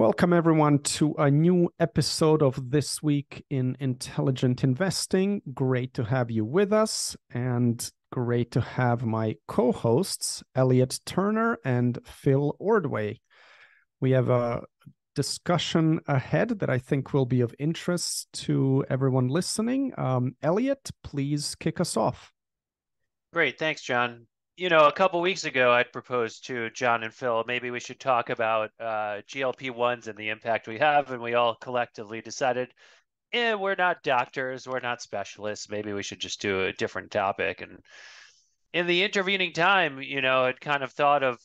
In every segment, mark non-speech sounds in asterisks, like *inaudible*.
Welcome, everyone, to a new episode of This Week in Intelligent Investing. Great to have you with us, and great to have my co hosts, Elliot Turner and Phil Ordway. We have a discussion ahead that I think will be of interest to everyone listening. Um, Elliot, please kick us off. Great. Thanks, John you know, a couple weeks ago, I'd proposed to John and Phil maybe we should talk about uh, GLP ones and the impact we have, and we all collectively decided, eh, we're not doctors, we're not specialists. Maybe we should just do a different topic. And in the intervening time, you know, I'd kind of thought of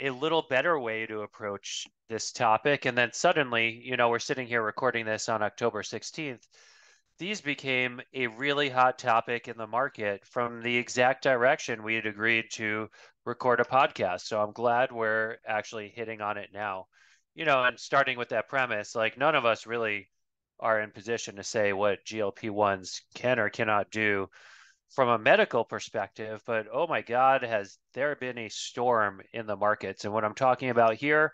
a little better way to approach this topic, and then suddenly, you know, we're sitting here recording this on October sixteenth these became a really hot topic in the market from the exact direction we had agreed to record a podcast. So I'm glad we're actually hitting on it now. You know, and starting with that premise, like none of us really are in position to say what GLP 1s can or cannot do from a medical perspective. But oh my God, has there been a storm in the markets? And what I'm talking about here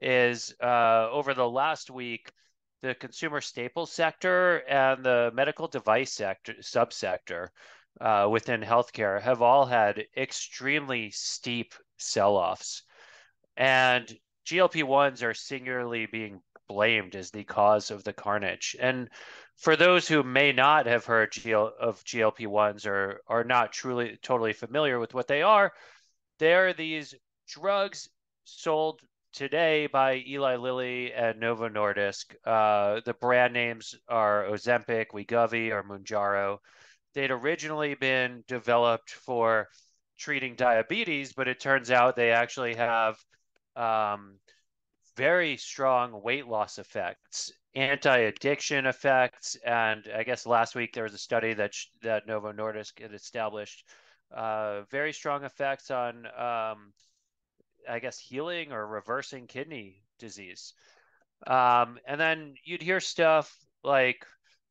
is uh, over the last week, the consumer staples sector and the medical device sector subsector uh, within healthcare have all had extremely steep sell-offs, and GLP ones are singularly being blamed as the cause of the carnage. And for those who may not have heard GL- of GLP ones or are not truly totally familiar with what they are, they're these drugs sold today by Eli Lilly and Novo Nordisk. Uh, the brand names are Ozempic, Wegovy, or Mounjaro. They'd originally been developed for treating diabetes, but it turns out they actually have um, very strong weight loss effects, anti-addiction effects, and I guess last week there was a study that that Novo Nordisk had established uh, very strong effects on um, I guess, healing or reversing kidney disease. Um, and then you'd hear stuff like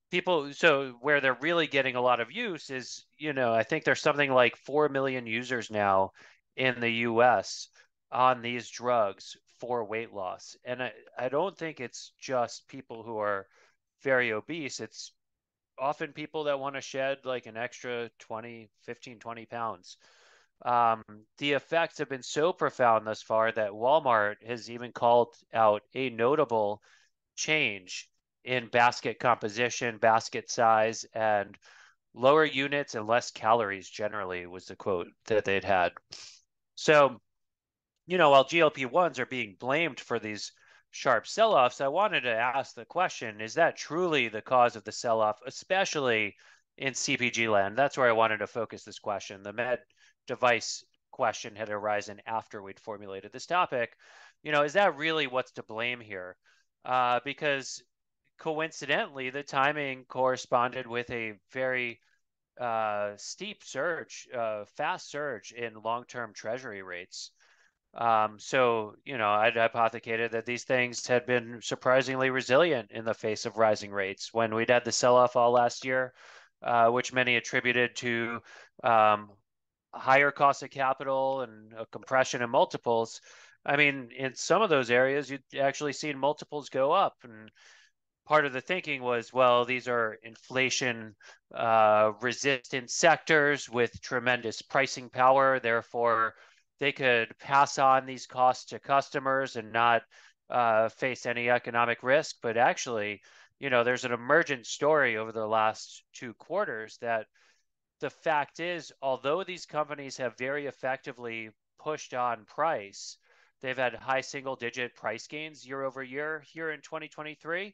people, so where they're really getting a lot of use is, you know, I think there's something like 4 million users now in the US on these drugs for weight loss. And I, I don't think it's just people who are very obese. It's often people that want to shed like an extra 20, 15, 20 pounds. Um, the effects have been so profound thus far that Walmart has even called out a notable change in basket composition, basket size, and lower units and less calories generally was the quote that they'd had. So, you know, while GLP 1s are being blamed for these sharp sell offs, I wanted to ask the question is that truly the cause of the sell off, especially in CPG land? That's where I wanted to focus this question. The med device question had arisen after we'd formulated this topic. You know, is that really what's to blame here? Uh, because coincidentally, the timing corresponded with a very uh, steep surge, uh, fast surge in long-term Treasury rates. Um, so, you know, I'd hypothecated that these things had been surprisingly resilient in the face of rising rates. When we'd had the sell-off all last year, uh, which many attributed to um, higher cost of capital and a compression in multiples. I mean, in some of those areas, you'd actually seen multiples go up. And part of the thinking was, well, these are inflation uh, resistant sectors with tremendous pricing power. Therefore, they could pass on these costs to customers and not uh, face any economic risk. But actually, you know, there's an emergent story over the last two quarters that the fact is, although these companies have very effectively pushed on price, they've had high single digit price gains year over year here in 2023.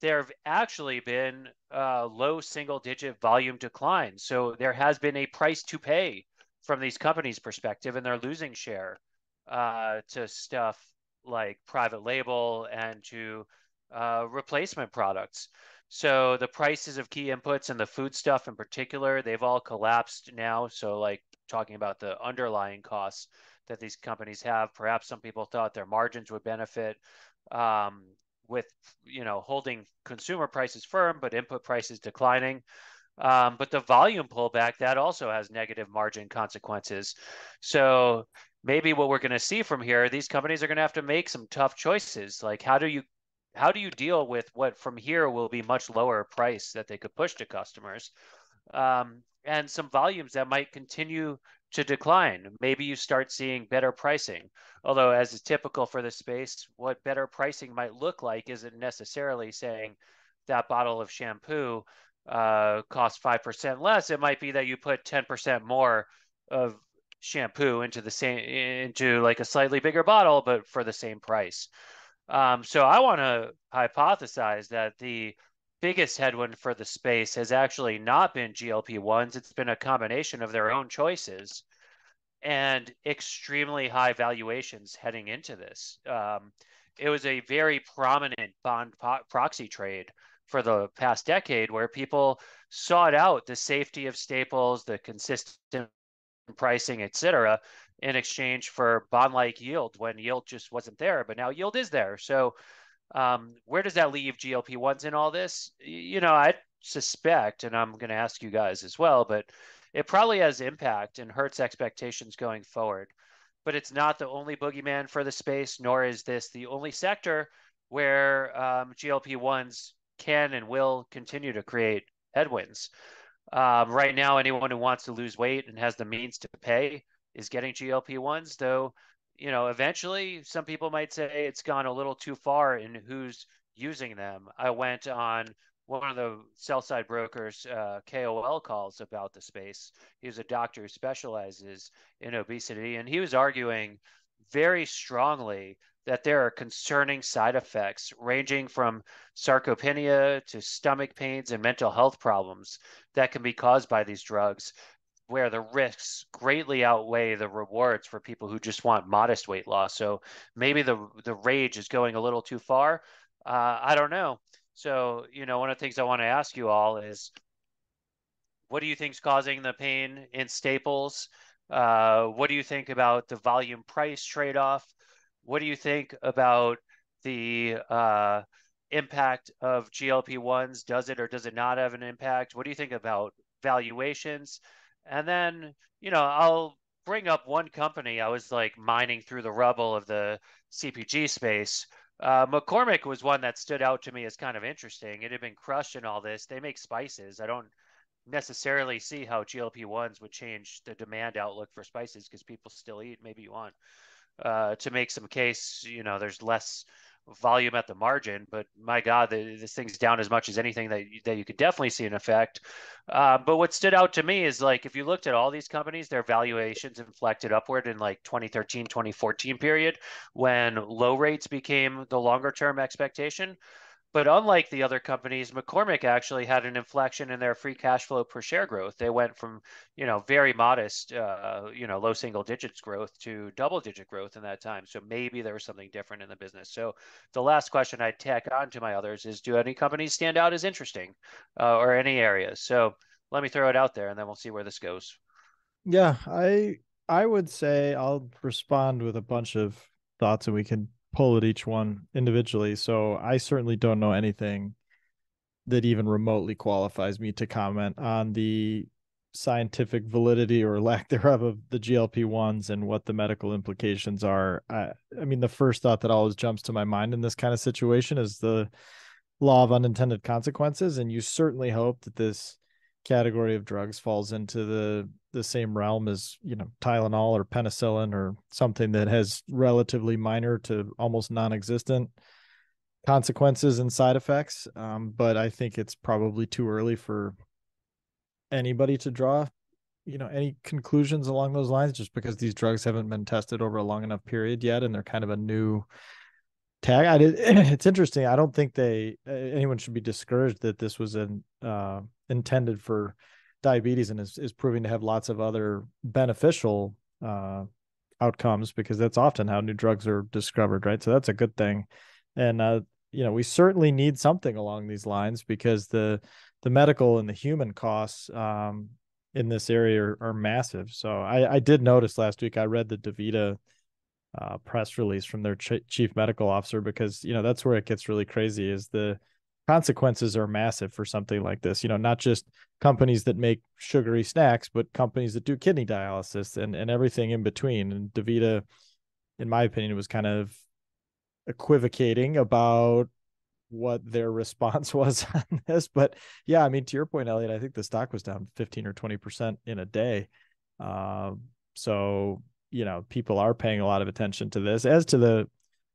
There have actually been uh, low single digit volume declines. So there has been a price to pay from these companies' perspective, and they're losing share uh, to stuff like private label and to uh, replacement products. So the prices of key inputs and the food stuff in particular, they've all collapsed now. So like talking about the underlying costs that these companies have, perhaps some people thought their margins would benefit um, with you know holding consumer prices firm, but input prices declining. Um, but the volume pullback that also has negative margin consequences. So maybe what we're going to see from here, these companies are going to have to make some tough choices. Like, how do you how do you deal with what from here will be much lower price that they could push to customers, um, and some volumes that might continue to decline. Maybe you start seeing better pricing. Although, as is typical for the space, what better pricing might look like isn't necessarily saying that bottle of shampoo uh, costs five percent less. It might be that you put ten percent more of shampoo into the same into like a slightly bigger bottle, but for the same price. Um, so I want to hypothesize that the biggest headwind for the space has actually not been GLP ones. It's been a combination of their own choices and extremely high valuations heading into this. Um, it was a very prominent bond po- proxy trade for the past decade where people sought out the safety of staples, the consistent pricing, et cetera, in exchange for bond like yield when yield just wasn't there. But now yield is there. So, um, where does that leave GLP 1s in all this? You know, I suspect, and I'm going to ask you guys as well, but it probably has impact and hurts expectations going forward. But it's not the only boogeyman for the space, nor is this the only sector where um, GLP 1s can and will continue to create headwinds. Um, right now, anyone who wants to lose weight and has the means to pay is getting GLP ones. Though, you know, eventually, some people might say it's gone a little too far in who's using them. I went on one of the sell side brokers uh, KOL calls about the space. He was a doctor who specializes in obesity, and he was arguing very strongly that there are concerning side effects ranging from sarcopenia to stomach pains and mental health problems that can be caused by these drugs where the risks greatly outweigh the rewards for people who just want modest weight loss. So maybe the the rage is going a little too far. Uh, I don't know. So you know, one of the things I want to ask you all is, what do you think is causing the pain in staples? Uh, what do you think about the volume price trade off? What do you think about the uh, impact of GLP ones? Does it or does it not have an impact? What do you think about valuations? And then, you know, I'll bring up one company. I was like mining through the rubble of the CPG space. Uh, McCormick was one that stood out to me as kind of interesting. It had been crushed in all this. They make spices. I don't necessarily see how GLP ones would change the demand outlook for spices because people still eat. Maybe you want uh, to make some case. You know, there's less volume at the margin, but my God, the, this thing's down as much as anything that that you could definitely see an effect. Uh, but what stood out to me is like if you looked at all these companies, their valuations inflected upward in like 2013, 2014 period when low rates became the longer term expectation. But unlike the other companies, McCormick actually had an inflection in their free cash flow per share growth. They went from, you know, very modest, uh, you know, low single digits growth to double digit growth in that time. So maybe there was something different in the business. So the last question I'd tack on to my others is, do any companies stand out as interesting uh, or any areas? So let me throw it out there, and then we'll see where this goes. Yeah, I I would say I'll respond with a bunch of thoughts, and we can pull at each one individually. So I certainly don't know anything that even remotely qualifies me to comment on the scientific validity or *laughs* lack thereof of the GLP ones and what the medical implications are. I, I mean, the first thought that always jumps to my mind in this kind of situation is the law of unintended consequences. And you certainly hope that this category of drugs falls into the the same realm as you know Tylenol or penicillin or something that has relatively minor to almost non-existent consequences and side effects. Um, but I think it's probably too early for anybody to draw you know any conclusions along those lines just because these drugs haven't been tested over a long enough period yet and they're kind of a new tag i did *clears throat* it's interesting i don't think they anyone should be discouraged that this was an uh, intended for diabetes and is, is proving to have lots of other beneficial uh, outcomes because that's often how new drugs are discovered, right? So that's a good thing. And uh, you know, we certainly need something along these lines because the the medical and the human costs um, in this area are, are massive. So I, I, did notice last week I read the DaVita uh, press release from their ch- chief medical officer because you know that's where it gets really crazy is the consequences are massive for something like this. You know, not just companies that make sugary snacks, but companies that do kidney dialysis and, and everything in between. And DaVita, in my opinion, was kind of equivocating about what their *laughs* response was on this. But yeah, I mean, to your point, Elliot, I think the stock was down 15 or 20% in a day. Uh, so, you know, people are paying a lot of attention to this. As to the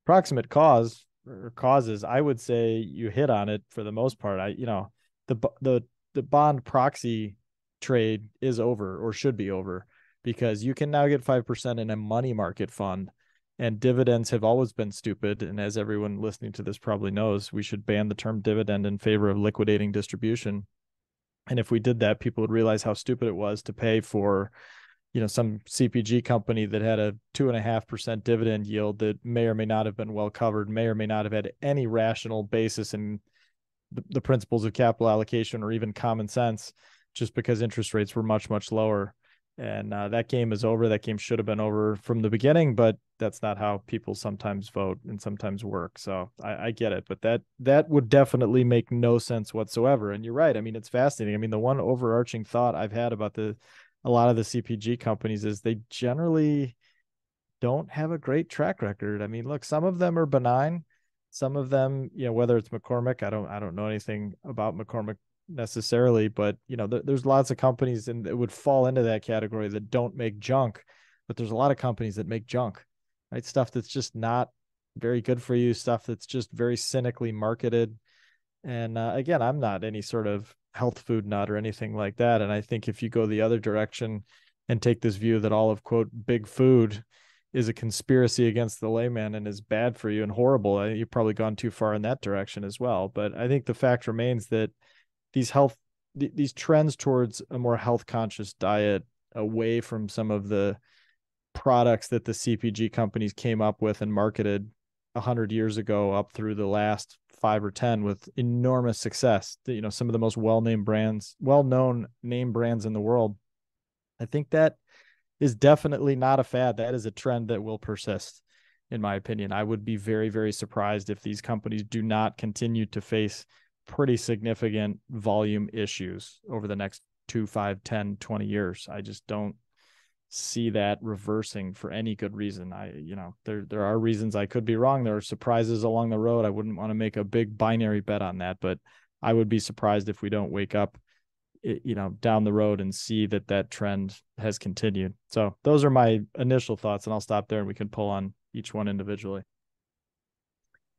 proximate cause or causes, I would say you hit on it for the most part. I, you know, the, the, the bond proxy trade is over or should be over because you can now get 5% in a money market fund and dividends have always been stupid. And as everyone listening to this probably knows, we should ban the term dividend in favor of liquidating distribution. And if we did that, people would realize how stupid it was to pay for, you know, some CPG company that had a two and a half percent dividend yield that may or may not have been well covered, may or may not have had any rational basis in the, the principles of capital allocation or even common sense, just because interest rates were much, much lower and uh, that game is over. That game should have been over from the beginning, but that's not how people sometimes vote and sometimes work. So I, I, get it, but that that would definitely make no sense whatsoever. And you're right. I mean, it's fascinating. I mean, the one overarching thought I've had about the a lot of the CPG companies is they generally don't have a great track record. I mean, look, some of them are benign. Some of them, you know, whether it's McCormick, I don't I don't know anything about McCormick necessarily, but you know, th- there's lots of companies and that would fall into that category that don't make junk, but there's a lot of companies that make junk, right? Stuff that's just not very good for you, stuff that's just very cynically marketed. And uh, again, I'm not any sort of health food nut or anything like that. And I think if you go the other direction and take this view that all of quote big food is a conspiracy against the layman and is bad for you and horrible, you've probably gone too far in that direction as well. But I think the fact remains that these health th- these trends towards a more health conscious diet away from some of the products that the CPG companies came up with and marketed 100 years ago up through the last 5 or 10 with enormous success. You know some of the most well-named brands well-known name brands in the world. I think that is definitely not a fad. That is a trend that will persist in my opinion. I would be very very surprised if these companies do not continue to face pretty significant volume issues over the next two, five, 10, 20 years. I just don't see that reversing for any good reason. I, you know, there there are reasons I could be wrong. There are surprises along the road. I wouldn't want to make a big binary bet on that, but I would be surprised if we don't wake up, you know, down the road and see that that trend has continued. So those are my initial thoughts, and I'll stop there and we can pull on each one individually.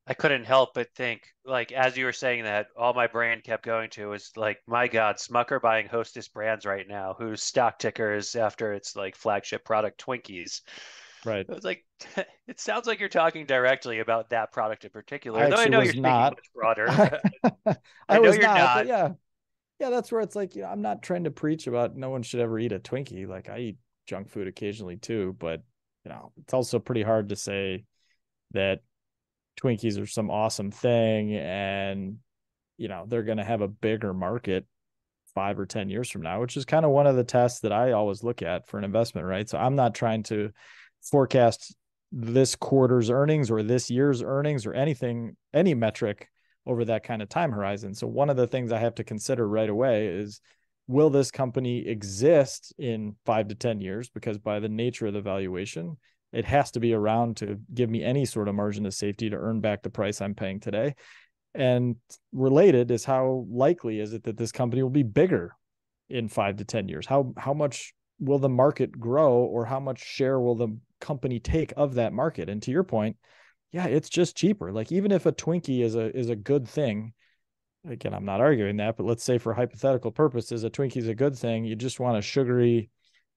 I couldn't help but think, like, as you were saying that, all my brain kept going to was like, my God, Smucker buying Hostess Brands right now, whose stock ticker is after its like flagship product, Twinkies. Right. It was like, *laughs* it sounds like you're talking directly about that product in particular. I Though I know you're not. much broader. *laughs* *laughs* I, I, was not, not. yeah. Yeah, that's where it's like, you know, I'm not trying to preach about no one should ever eat a Twinkie. Like I eat junk food occasionally too, but you know, it's also pretty hard to say that Twinkies are some awesome thing and you know they're going to have a bigger market 5 or 10 years from now which is kind of one of the tests that I always look at for an investment right? So I'm not trying to forecast this quarter's earnings or this year's earnings or anything any metric over that kind of time horizon. So one of the things I have to consider right away is will this company exist in 5 to 10 years? Because by the nature of the valuation it has to be around to give me any sort of margin of safety to earn back the price I'm paying today. And related is how likely is it that this company will be bigger in five to 10 years? How, how much will the market grow or how much share will the company take of that market? And to your point, yeah, it's just cheaper. Like even if a Twinkie is a, is a good thing, again, I'm not arguing that, but let's say for hypothetical purposes, a Twinkie is a good thing. You just want a sugary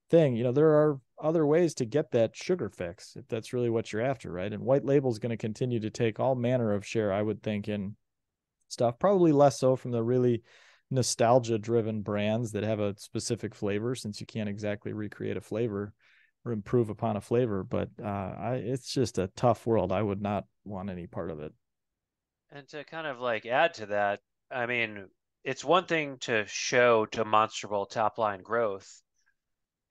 thing. You know, there are other ways to get that sugar fix if that's really what you're after, right? And white label is going to continue to take all manner of share, I would think, in stuff. Probably less so from the really nostalgia driven brands that have a specific flavor, since you can't exactly recreate a flavor or improve upon a flavor. But uh, I, it's just a tough world. I would not want any part of it. And to kind of like add to that, I mean, it's one thing to show demonstrable top line growth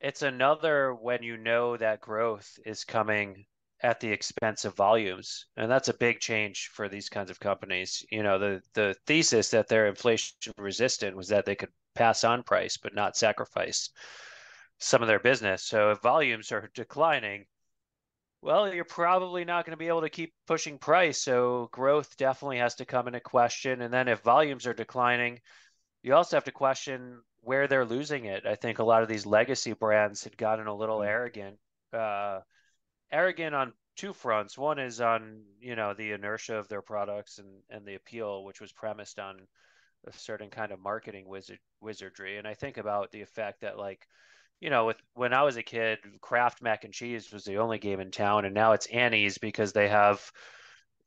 it's another when you know that growth is coming at the expense of volumes. And that's a big change for these kinds of companies. You know, the the thesis that they're inflation resistant was that they could pass on price but not sacrifice some of their business. So if volumes are declining, well, you're probably not going to be able to keep pushing price. So growth definitely has to come into question. And then if volumes are declining, you also have to question where they're losing it. I think a lot of these legacy brands had gotten a little mm-hmm. arrogant. Uh, arrogant on two fronts. One is on, you know, the inertia of their products and, and the appeal, which was premised on a certain kind of marketing wizard wizardry. And I think about the effect that like you know, with when I was a kid, Kraft mac and cheese was the only game in town, and now it's Annie's because they have,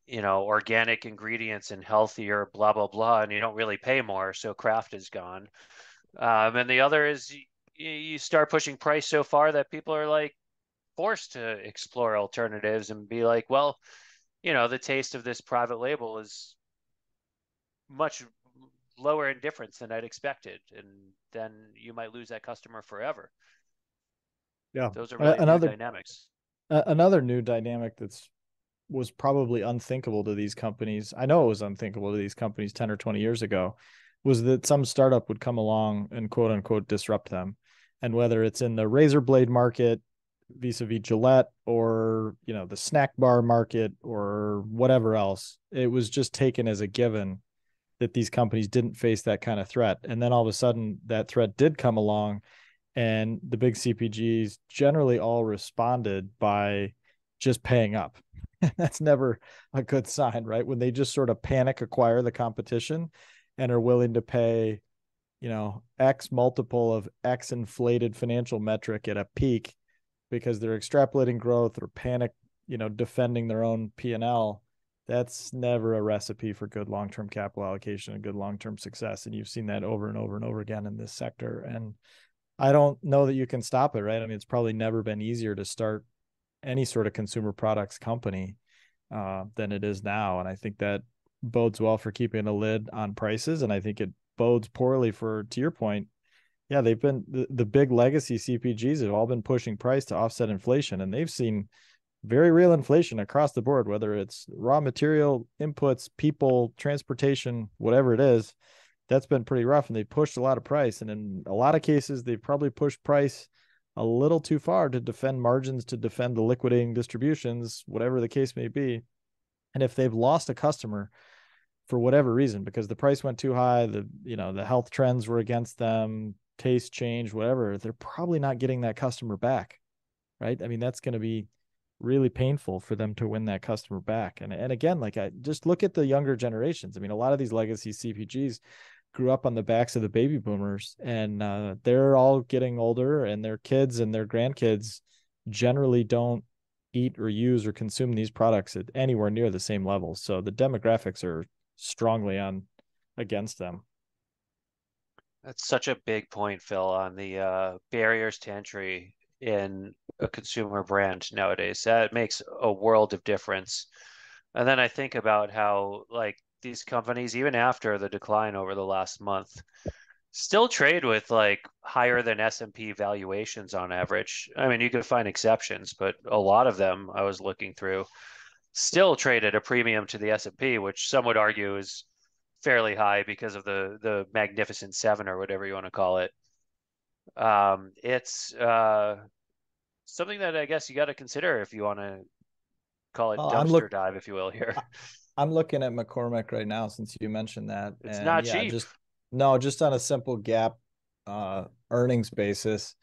you know, organic ingredients and healthier, blah blah blah, and you don't really pay more, so Kraft is gone. Um, and the other is you, you start pushing price so far that people are like forced to explore alternatives and be like, well, you know, the taste of this private label is much lower in difference than I'd expected, and then you might lose that customer forever. Yeah, those are really another dynamics. Another new dynamic that's was probably unthinkable to these companies. I know it was unthinkable to these companies ten or twenty years ago. Was that some startup would come along and quote unquote disrupt them, and whether it's in the razor blade market vis-a-vis Gillette or you know the snack bar market or whatever else, it was just taken as a given that these companies didn't face that kind of threat. And then all of a sudden that threat did come along and the big CPGs generally all responded by just paying up. *laughs* That's never a good sign, right? When they just sort of panic acquire the competition and are willing to pay, you know, X multiple of X inflated financial metric at a peak because they're extrapolating growth or panic, you know, defending their own P&L that's never a recipe for good long-term capital allocation and good long-term success. And you've seen that over and over and over again in this sector. And i don't know that you can stop it right? I mean it's probably never been easier to start any sort of consumer products company uh, than it is now and i think that bodes well for keeping a lid on prices and i think it bodes poorly for to your point yeah they've been the, the big legacy cpgs have all been pushing price to offset inflation and they've seen very real inflation across the board, whether it's raw material inputs, people, transportation, whatever it is. That's been pretty rough, and they pushed a lot of price. And in a lot of cases, they've probably pushed price a little too far to defend margins, to defend the liquidating distributions, whatever the case may be. And if they've lost a customer for whatever reason, because the price went too high, the you know the health trends were against them, taste change, whatever, they're probably not getting that customer back, right? I mean, that's going to be really painful for them to win that customer back. And and again, like I just look at the younger generations. I mean, a lot of these legacy CPGs grew up on the backs of the baby boomers, and uh, they're all getting older, and their kids and their grandkids generally don't eat or use or consume these products at anywhere near the same level. So the demographics are strongly on against them. That's such a big point, Phil, on the uh, barriers to entry in a consumer brand nowadays. That makes a world of difference. And then I think about how like these companies, even after the decline over the last month, still trade with like higher than S&P valuations on average. I mean, you could find exceptions, but a lot of them I was looking through still trade at a premium to the S&P, which some would argue is fairly high because of the the magnificent 7 or whatever you want to call it. Um, it's uh, something that I guess you got to consider if you want to call it uh, dumpster look- dive, if you will. Here, I'm looking at McCormick right now since you mentioned that. It's and not yeah, cheap. Just, no, just on a simple GAAP uh, earnings basis,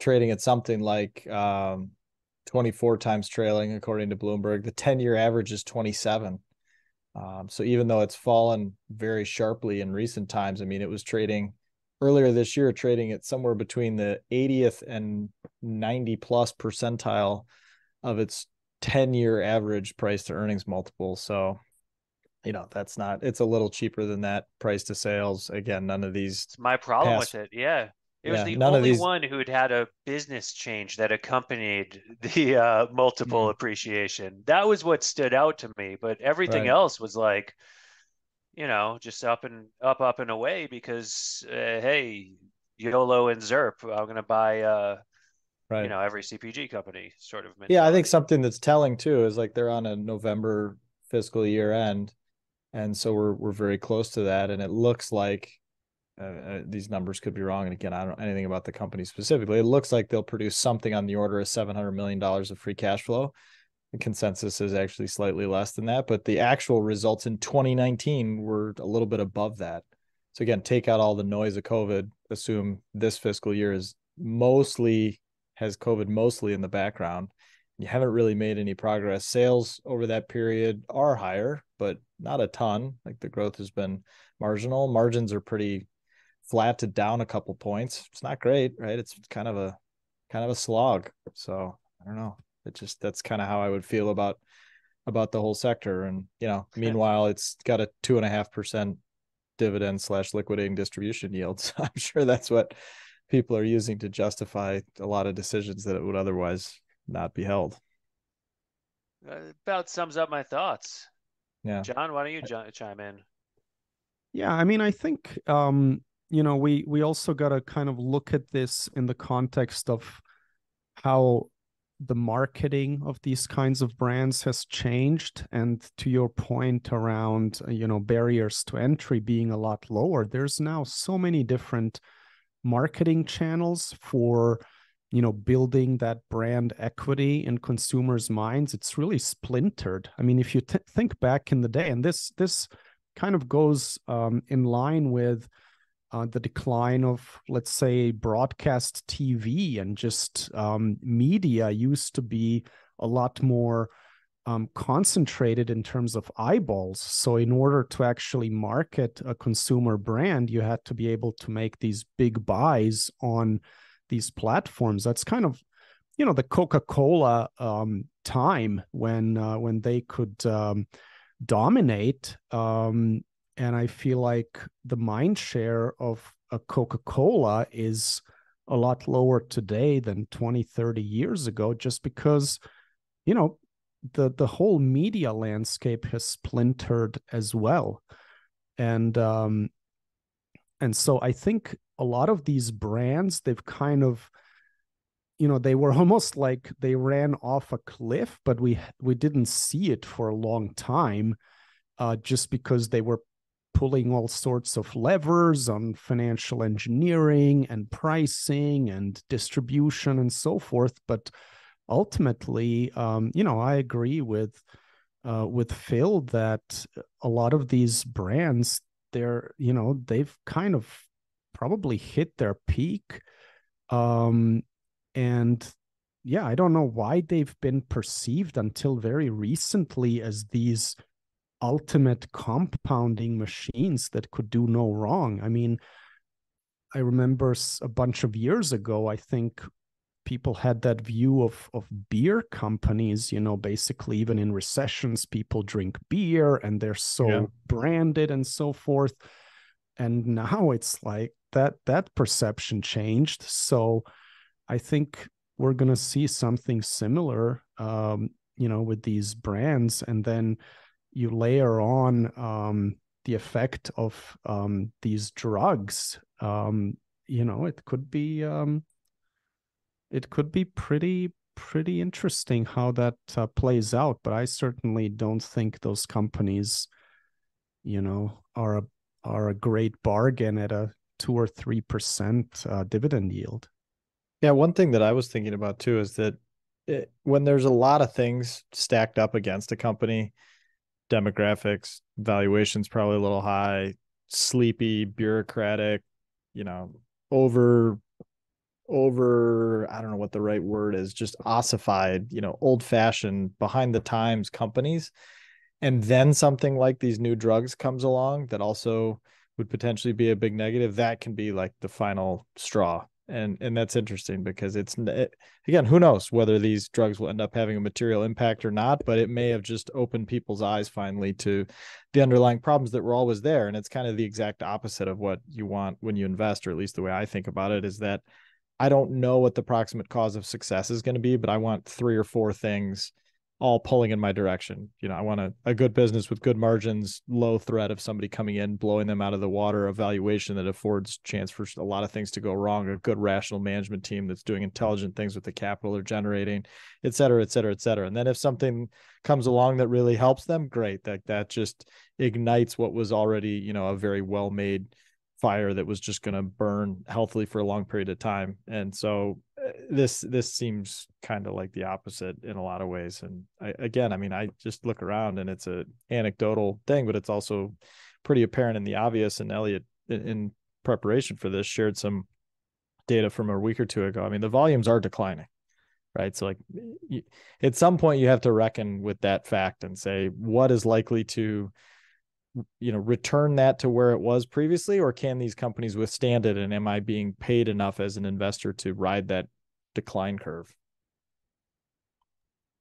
trading at something like um, 24 times trailing, according to Bloomberg. The 10 year average is 27. Um, so even though it's fallen very sharply in recent times, I mean, it was trading earlier this year trading at somewhere between the 80th and 90 plus percentile of its 10 year average price to earnings multiple. So, you know, that's not, it's a little cheaper than that price to sales. Again, none of these. It's my problem past, with it. Yeah. It yeah, was the only these... one who had had a business change that accompanied *laughs* the uh, multiple mm. appreciation. That was what stood out to me. But everything right. else was like, you know, just up and up, up and away because uh, hey, YOLO and ZIRP, I'm gonna buy uh, right. you know every CPG company sort of. Mentality. Yeah, I think something that's telling too is like they're on a November fiscal year end, and so we're we're very close to that, and it looks like uh, uh, these numbers could be wrong. And again, I don't know anything about the company specifically. It looks like they'll produce something on the order of seven hundred million dollars of free cash flow. The consensus is actually slightly less than that, but the actual results in 2019 were a little bit above that. So again, take out all the noise of COVID. Assume this fiscal year is mostly has COVID mostly in the background. You haven't really made any progress. Sales over that period are higher, but not a ton. Like the growth has been marginal. Margins are pretty flat to down a couple points. It's not great, right? It's kind of a kind of a slog. So I don't know. It just that's kind of how I would feel about about the whole sector. And you know, meanwhile, it's got a two and a half percent dividend slash liquidating distribution yield. *laughs* So I'm sure that's what people are using to justify a lot of decisions that it would otherwise not be held. Uh, about sums up my thoughts. Yeah, John, why don't you j- chime in? Yeah, I mean, I think um, you know we we also got to kind of look at this in the context of how the marketing of these kinds of brands has changed and to your point around you know barriers to entry being a lot lower there's now so many different marketing channels for you know building that brand equity in consumers minds it's really splintered. I mean if you t- think back in the day and this this kind of goes um, in line with uh, the decline of let's say broadcast tv and just um, media used to be a lot more um, concentrated in terms of eyeballs. So, in order to actually market a consumer brand, you had to be able to make these big buys on these platforms. That's kind of, you know, the Coca Cola um, time when uh, when they could um, dominate. Um, and I feel like the mind share of a Coca Cola is a lot lower today than 20, 30 years ago, just because, you know, the the whole media landscape has splintered as well. And um and so i think a lot of these brands they've kind of you know they were *laughs* almost like they ran off a cliff but we we didn't see it for a long time uh, just because they were pulling all sorts of levers on financial engineering and pricing and distribution and so forth. But ultimately um, you know i agree with uh, with phil that a lot of these brands they're you know they've kind of probably hit their peak. Um and yeah i don't know why they've been perceived until very recently as these ultimate compounding machines that could do no wrong. I mean i remember a bunch of years ago i think people had that view of of beer companies you know basically even in recessions people drink beer and they're so yeah. branded and so forth. And now it's like that that perception changed. So i think we're going to see something similar um, you know with these brands. And then you layer on um, the effect of um, these drugs. Um, you know it could be um, it could be pretty pretty interesting how that uh, plays out but i certainly don't think those companies you know are a are a great bargain at a two or three percent uh, dividend yield. Yeah, one thing that I was thinking about too is that it, when there's a lot of things stacked up against a company, demographics, valuations probably a little high, sleepy, bureaucratic, you know, over over i don't know what the right word is just ossified you know old fashioned behind the times companies. And then something like these new drugs comes along that also would potentially be a big negative that can be like the final straw. And and that's interesting because it's it, again who knows whether these drugs will end up having a material impact or not but it may have just opened people's eyes finally to the underlying problems that were always there. And it's kind of the exact opposite of what you want when you invest or at least the way i think about it is that i don't know what the proximate cause of success is going to be but i want three or four things all pulling in my direction. You know, I want a, a good business with good margins, low threat of somebody coming in, blowing them out of the water, a valuation that affords chance for a lot of things to go wrong, a good rational management team that's doing intelligent things with the capital they're generating, et cetera, et cetera, et cetera. And then if something comes along that really helps them, great. That that just ignites what was already, you know, a very well made fire that was just going to burn healthily for a long period of time. And so uh, this this seems kind of like the opposite in a lot of ways. And I, again, I mean, I just look around and it's a anecdotal thing, but it's also pretty apparent in the obvious. And Elliot, in, in preparation for this, shared some data from a week or two ago. I mean, the volumes are declining right so like at some point you have to reckon with that fact and say what is likely to you know return that to where it was previously or can these companies withstand it? And am i being paid enough as an investor to ride that decline curve?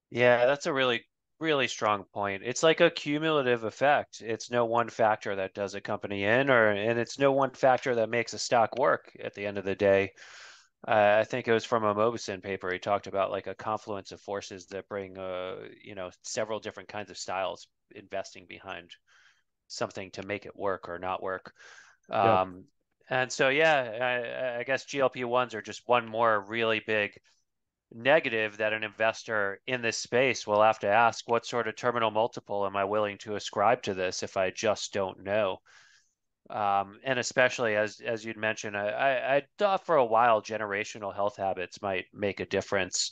Yeah that's a really really strong point. It's like a cumulative effect. It's no one factor that does a company in or and it's no one factor that makes a stock work at the end of the day. Uh, I think it was from a Mauboussin paper. He talked about like a confluence of forces that bring, uh, you know, several different kinds of styles investing behind something to make it work or not work. Um, And so, yeah, I, I guess GLP ones are just one more really big negative that an investor in this space will have to ask what sort of terminal multiple am I willing to ascribe to this if I just don't know? Um, and especially as as you'd mentioned, I, I thought for a while generational health habits might make a difference,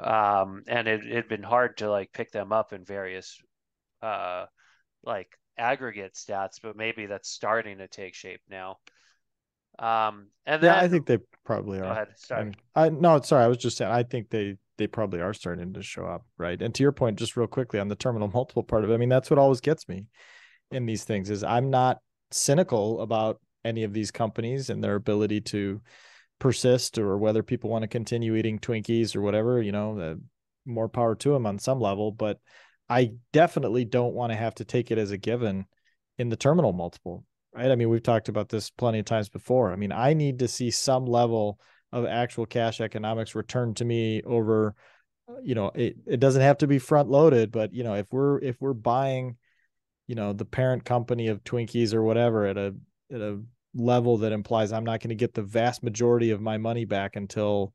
um, and it had been hard to like pick them up in various uh, like aggregate stats, but maybe that's starting to take shape now. Um, and yeah, I think they probably are. ahead. Sorry. I, mean, I no, sorry, I was just saying I think they they probably are starting to show up, right? And to your point, just real quickly on the terminal multiple part of it, I mean, that's what always gets me in these things is I'm not cynical about any of these companies and their ability to persist or whether people want to continue eating Twinkies or whatever, you know, more power to them on some level, but I definitely don't want to have to take it as a given in the terminal multiple, right? I mean, we've talked about this plenty of times before. I mean, I need to see some level of actual cash economics returned to me over, uh, you know, it, it doesn't have to be front loaded, but you know, if we're if we're buying, you know, the parent company of Twinkies or whatever at a at a level that implies I'm not going to get the vast majority of my money back until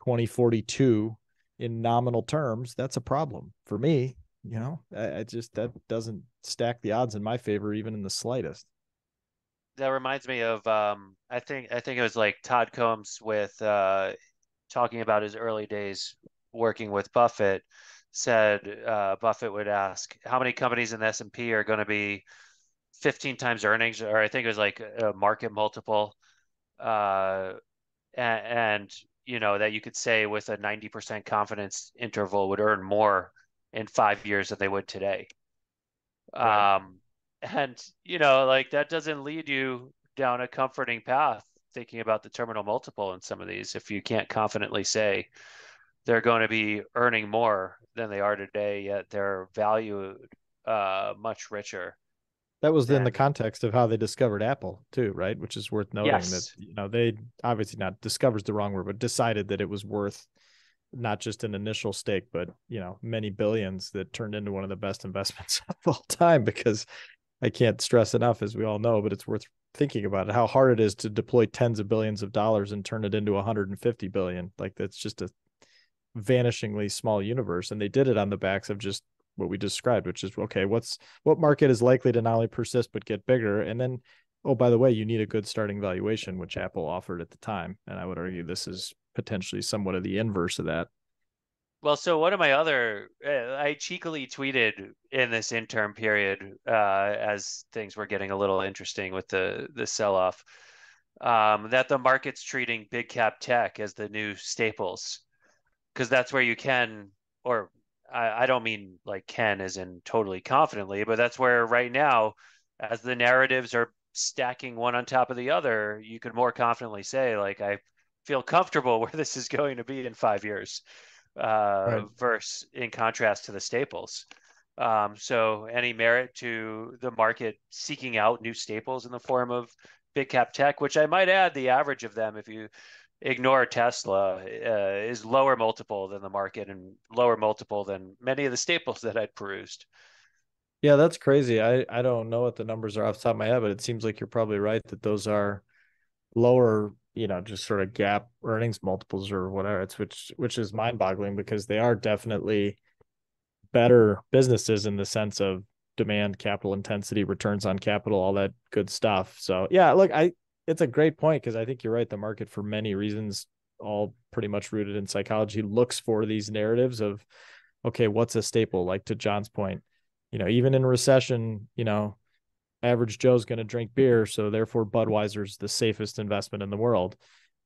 2042 in nominal terms, that's a problem for me you know, I, I just that doesn't stack the odds in my favor even in the slightest. That reminds me of um, I think I think it was like Todd Combs with uh, talking about his early days working with Buffett. Said uh, Buffett would ask how many companies in the S and P are going to be 15 times earnings, or I think it was like a market multiple, uh, and, and you know that you could say with a 90% confidence interval would earn more in five years than they would today. Right. Um, and you know, like that doesn't lead you down a comforting path thinking about the terminal multiple in some of these if you can't confidently say they're going to be earning more than they are today, yet they're valued uh, much richer. That was than... in the context of how they discovered Apple too, right? Which is worth noting yes. that you know they obviously not discovers the wrong word, but decided that it was worth not just an initial stake, but you know, many billions that turned into one of the best *laughs* investments of all time because I can't stress enough, as we all know, but it's worth thinking about it, how hard it is to deploy tens of billions of dollars and turn it into 150 billion. Like that's just a vanishingly small universe. And they did it on the backs of just what we described, which is okay, what's what market is likely to not only persist but get bigger. And then, oh, by the way, you need a good starting valuation, which Apple offered at the time. And I would argue this is potentially somewhat of the inverse of that. Well, so one of my other, uh, I cheekily tweeted in this interim period uh, as things were getting a little interesting with the the sell off, um, that the market's treating big cap tech as the new staples, because that's where you can, or I, I don't mean like can as in totally confidently, but that's where right now, as the narratives are stacking one on top of the other, you could more confidently say like I feel comfortable *laughs* where this is going to be in five years, uh, right. versus in contrast to the staples. Um, so any merit to the market seeking out new staples in the form of big cap tech, which I might add the average of them, if you ignore Tesla uh, is lower multiple than the market and lower multiple than many of the staples that I'd perused. Yeah, that's crazy. I, I don't know what the numbers are off the top of my head, but it seems like you're probably right that those are lower, you know, just sort of GAAP earnings multiples or whatever. It's which which is mind boggling because they are definitely better businesses in the sense of demand, capital intensity, returns on capital, all that good stuff. So yeah, look, I it's a great point because I think you're right. The market, for many reasons, all pretty much rooted in psychology, looks for these narratives of, okay, what's a staple? Like to John's point, you know, even in recession, you know, average Joe's going to drink beer, so therefore Budweiser's the safest investment in the world.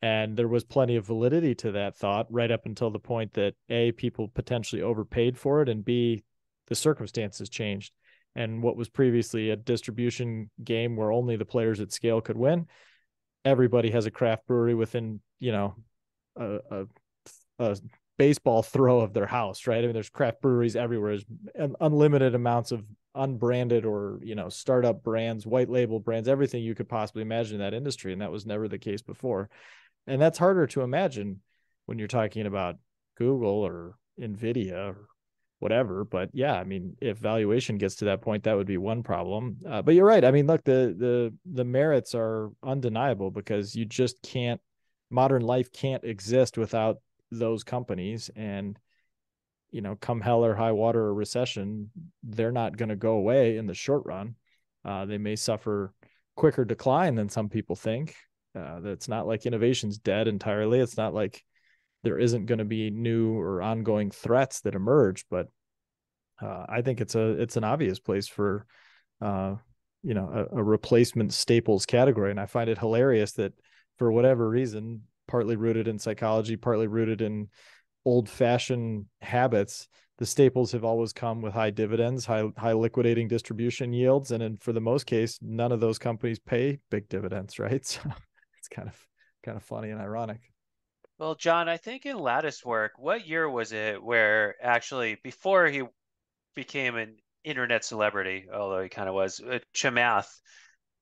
And there was plenty of validity to that thought right up until the point that A, people potentially overpaid for it, and B, the circumstances changed. And what was previously a distribution game where only the players at scale could win everybody has a craft brewery within you know a, a, a baseball *laughs* throw of their house right i mean there's craft breweries everywhere there's unlimited amounts of unbranded or you know startup brands white label brands everything you could possibly imagine in that industry and that was never the case before and that's harder to imagine when you're talking about google or nvidia or whatever. But yeah, I mean, if valuation gets to that point, that would be one problem. Uh, but you're right. I mean, look, the the the merits are undeniable because you just can't. Modern life can't exist without those companies, and you know, come hell or high water or recession, they're not going to go away in the short run. Uh, they may suffer quicker decline than some people think. Uh, that's not like innovation's dead entirely. It's not like there isn't going to be new or ongoing threats that emerge but uh, i think it's a it's an obvious place for uh, you know a, a, replacement staples category and i find it hilarious that for whatever reason partly rooted in psychology partly rooted in old fashioned habits the staples have always come with high dividends high high liquidating distribution yields and in, for the most case none of those companies pay big dividends *laughs* right so it's kind of kind of funny and ironic well, John, I think in Latticework, what year was it where actually before he became an internet celebrity, although he kind of was, uh, Chamath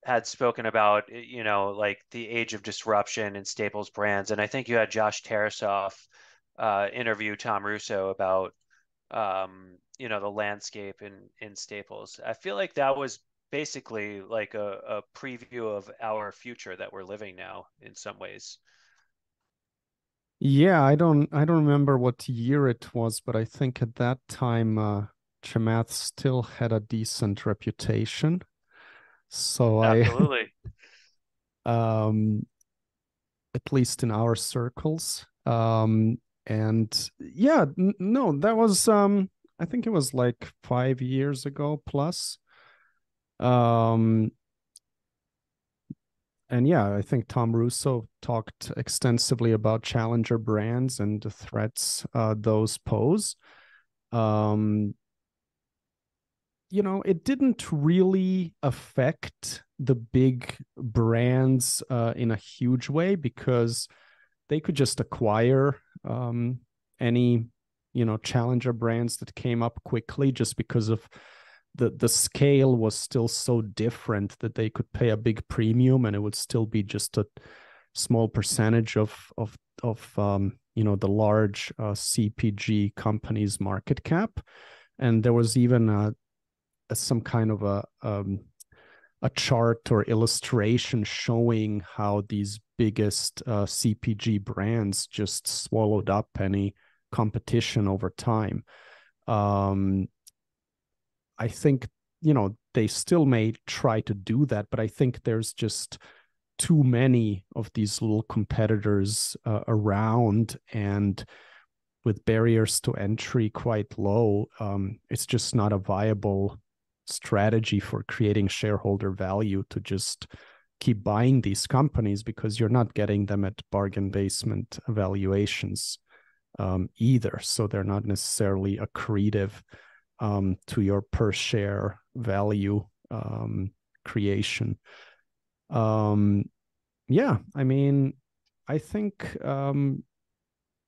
had spoken about, you know, like the age of disruption in Staples brands. And I think you had Josh Tarasoff uh, interview Tom Russo about, um, you know, the landscape in, in Staples. I feel like that was basically like a, a preview of our future that we're living now in some ways. Yeah, I don't I don't remember what year it was, but I think at that time uh Chamath still had a decent reputation. So Absolutely. I *laughs* um at least in our circles. Um and yeah, n- no, that was um I think it was like 5 years ago plus. Um and yeah, I think Tom Russo talked extensively about challenger brands and the threats uh, those pose. Um, you know, it didn't really affect the big brands uh, in a huge way because they could just acquire um, any, you know, challenger brands that came up quickly just because of the the scale was still so different that they could pay a big premium and it would still be just a small percentage of of of um, you know the large uh, CPG companies market cap, and there was even a, a some kind of a um, a chart or illustration showing how these biggest uh, CPG brands just swallowed up any competition over time. Um, I think you know they still may try to do that, but I think there's just too many of these little competitors uh, around and with barriers to entry quite low um, it's just not a viable strategy for creating shareholder value to just keep buying these companies because you're not getting them at bargain basement valuations um, either so they're not necessarily accretive um, to your per share value um, creation. Um, yeah, I mean, I think um,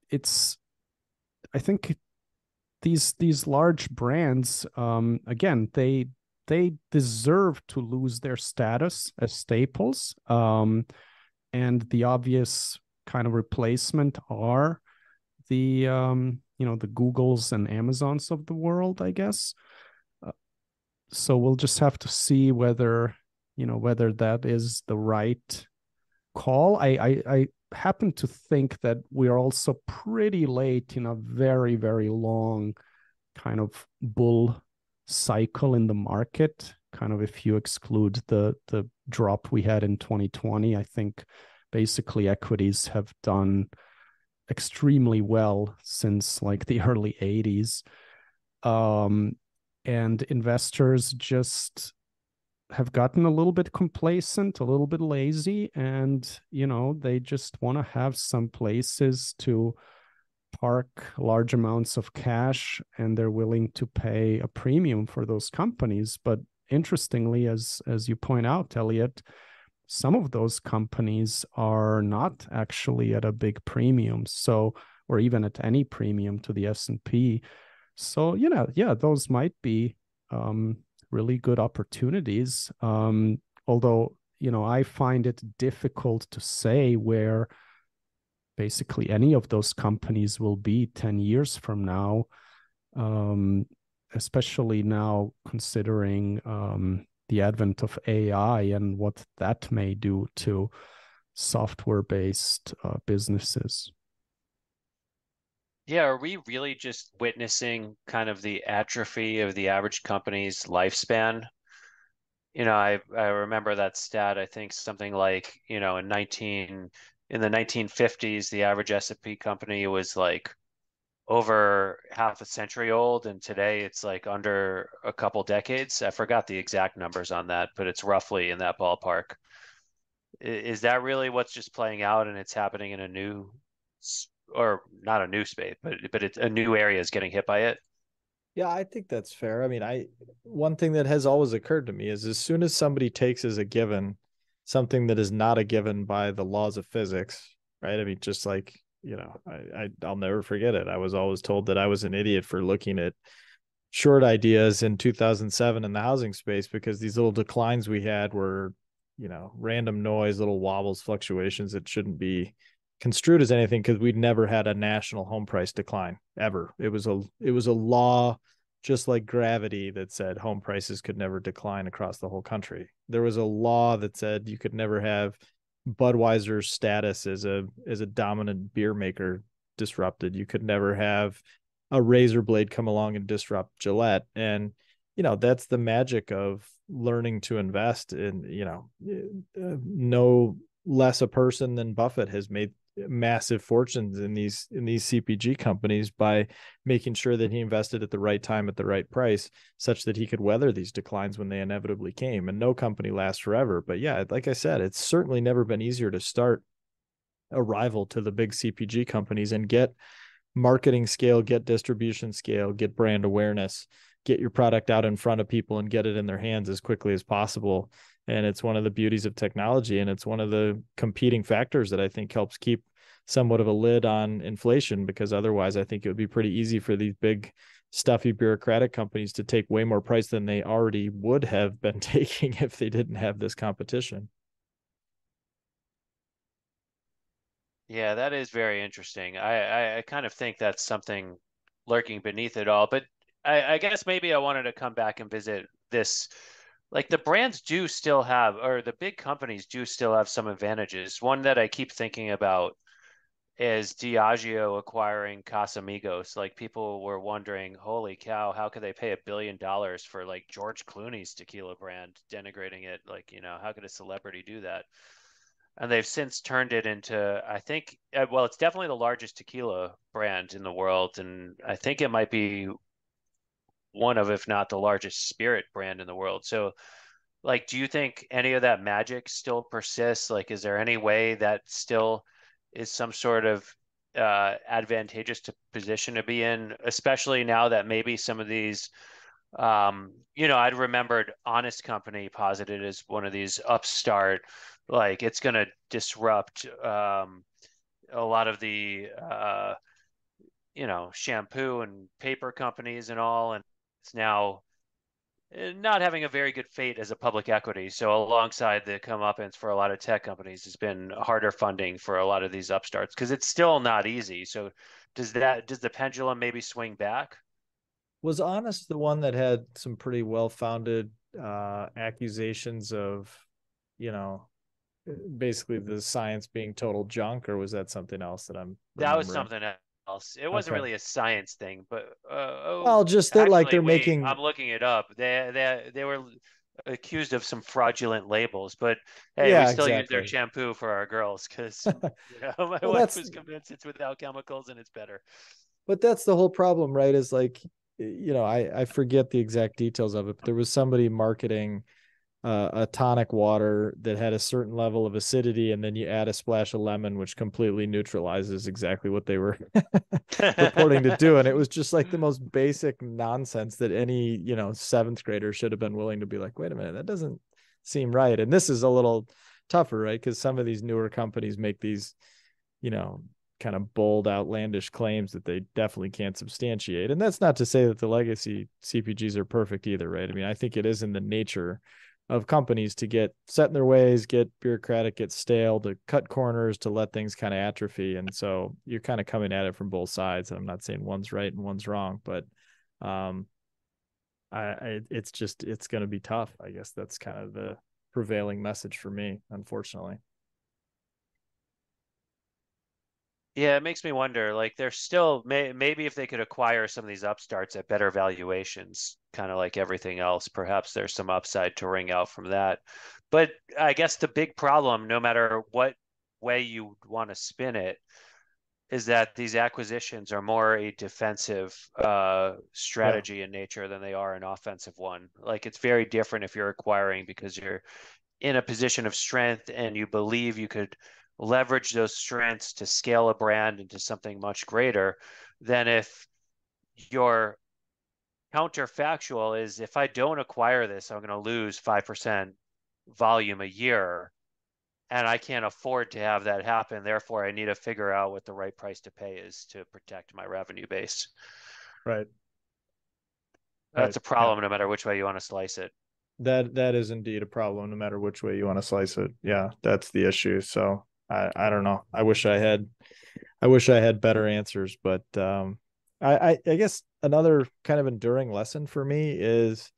it's, I think these these large brands, um, again, they they deserve to lose their status as staples. Um, and the obvious kind of replacement are the um, you know the Googles and Amazons of the world, I guess. Uh, so we'll just have to see whether you know whether that is the right call. I I, I happen to think that we're also pretty late in a very very long kind of bull cycle in the market. Kind of if you exclude the the drop we had in 2020 i think basically equities have done extremely well since like the *laughs* early 80s um, and investors just have gotten a little bit complacent a little bit lazy and you know they just want to have some places to park large amounts of cash and they're willing to pay a premium for those companies. But interestingly as as you point out elliot some of those companies are not actually at a big premium so or even at any premium to the s&p so you know yeah those might be um, really good opportunities um, although you know i find it difficult to say where basically any of those companies will be 10 years from now um, especially now considering um, the advent of AI and what that may do to software based uh, businesses. Yeah, are we really just witnessing kind of the atrophy of the average company's lifespan? You know, I I remember that stat. I think something like you know in nineteen in the nineteen fifties, the average S and P company was like over half a century old and today it's like under a couple decades i forgot the exact numbers on that but it's roughly in that ballpark is that really what's just playing out and it's happening in a new or not a new space but but it's a new area is getting hit by it. Yeah i think that's fair. I mean i one thing that has always occurred to me is as soon as somebody takes as a given something that is not a given by the laws of physics right? I mean just like you know, I, I I'll never forget it. I was always told that I was an idiot for looking at short ideas in 2007 in the housing space because these little declines we had were, you know, random noise, little wobbles, fluctuations that shouldn't be construed as anything because we'd never had a national home price decline ever. It was a it was a law just like gravity that said home prices could never decline across the whole country. There was a law that said you could never have Budweiser's status as a as a dominant beer maker disrupted. You could never have a razor blade come along and disrupt Gillette. And you know, that's the magic of learning to invest in, you know, uh, no less a person than Buffett has made massive fortunes in these in these CPG companies by making sure that he invested at the right time at the right price such that he could weather these declines when they inevitably came. And no company lasts forever. But yeah like I said it's certainly never been easier to start a rival to the big CPG companies and get marketing scale get distribution scale get brand awareness get your product out in front of people and get it in their hands as quickly as possible and it's one of the beauties of technology and it's one of the competing factors that i think helps keep somewhat of a lid on inflation because otherwise i think it would be pretty easy for these big stuffy bureaucratic companies to take way more price than they already would have *laughs* been taking if they didn't have this competition. Yeah that is very interesting. I i, I kind of think that's something lurking beneath it all but I, I guess maybe i wanted to come back and visit this like the brands do still have or the big companies do still have some advantages. One that i keep thinking about is diageo acquiring casamigos. Like people were wondering holy cow how could they pay a billion dollars for like george clooney's tequila brand denigrating it? Like you know how could a celebrity do that? And they've since turned it into i think uh, well it's definitely the largest tequila brand in the world and i think it might be one of, if not the largest spirit brand in the world. So, like, do you think any of that magic still persists? Like, is there any way that still is some sort of uh, advantageous to position to be in, especially now that maybe some of these, um, you know, I'd remembered Honest Company posited as one of these upstart, like it's going to disrupt um, a lot of the, uh, you know, shampoo and paper companies and all, and it's now eh, not having a very good fate as a public equity. So alongside the comeuppance for a lot of tech companies it's been harder funding for a lot of these upstarts because it's still not easy. So does that does the pendulum maybe swing back? Was Honest the one that had some pretty well founded uh, accusations of, you know, basically the science being total junk, or was that something else that I'm? That was something else. It wasn't okay. really a science thing, but uh, oh, well, just that actually, like they're wait, making. I'm looking it up. They they they were accused of some fraudulent labels, but hey, yeah, we still exactly. use their shampoo for our girls because *laughs* *laughs* you know, my well, wife was convinced it's without chemicals and it's better. But that's the whole problem, right? Is like you know, I I forget the exact details of it, but there was somebody marketing uh, a tonic water that had a certain level of acidity, and then you add a splash of lemon, which completely neutralizes exactly what they were *laughs* reporting to do. And it was just like the most basic nonsense that any you know seventh grader should have been willing to be like, wait a minute, that doesn't seem right. And this is a little tougher, right? Because some of these newer companies make these, you know, kind of bold, outlandish claims that they definitely can't substantiate. And that's not to say that the legacy CPGs are perfect either, right? I mean, I think it is in the nature of companies to get set in their ways, get bureaucratic, get stale, to cut corners, to let things kind of atrophy. And so you're kind of coming at it from both sides. And I'm not saying one's right and one's wrong, but um, I, I it's just it's going to be tough. I guess that's kind of the prevailing message for me, unfortunately. Yeah, it makes me wonder. Like, they're still may, maybe if they could acquire some of these upstarts at better valuations, kind of like everything else, perhaps there's some upside to ring out from that. But I guess the big problem, no matter what way you want to spin it, is that these acquisitions are more a defensive uh, strategy yeah. in nature than they are an offensive one. Like, it's very different if you're acquiring because you're in a position of strength and you believe you could leverage those strengths to scale a brand into something much greater than if your counterfactual is if I don't acquire this, I'm going to lose 5% volume a year. And I can't afford to have that happen. Therefore, I need to figure out what the right price to pay is to protect my revenue base. Right. That's right. a problem yeah. no matter which way you want to slice it. That that is indeed a problem no matter which way you want to slice it. Yeah, that's the issue. So I, I don't know. I wish I had I wish I had better answers, but um I, I, I guess another kind of enduring lesson for me is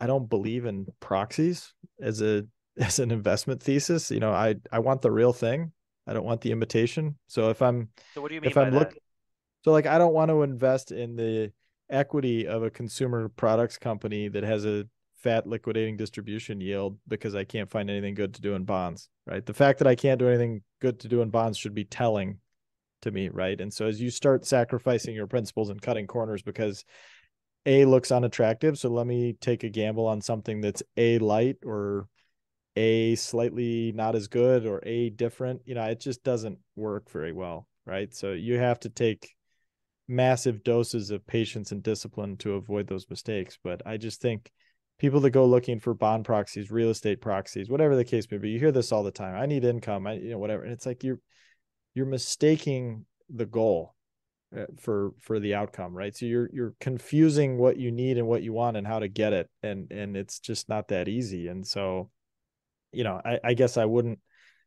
I don't believe in proxies as a *laughs* as an investment thesis. You know, I I want the real thing. I don't want the imitation. So if I'm so what do you mean if I'm looking so like I don't want to invest in the equity of a consumer products company that has a fat liquidating distribution yield because I can't find anything good to do in bonds, right? The fact that I can't do anything good to do in bonds should be telling to me, right? And so as you start sacrificing your principles and cutting corners because A looks unattractive, so let me take a gamble on something that's A light or A slightly not as good or A different, you know, it just doesn't work very well, right? So you have to take massive doses of patience and discipline to avoid those mistakes, but I just think people that go looking for bond proxies, real estate proxies, whatever the case may be. You hear this all the time. I need income. I you know whatever. And it's like you're you're mistaking the goal uh, for for the outcome, right? So you're you're confusing what you need and what you want and how to get it, and and it's just not that easy. And so, you know, I, I guess I wouldn't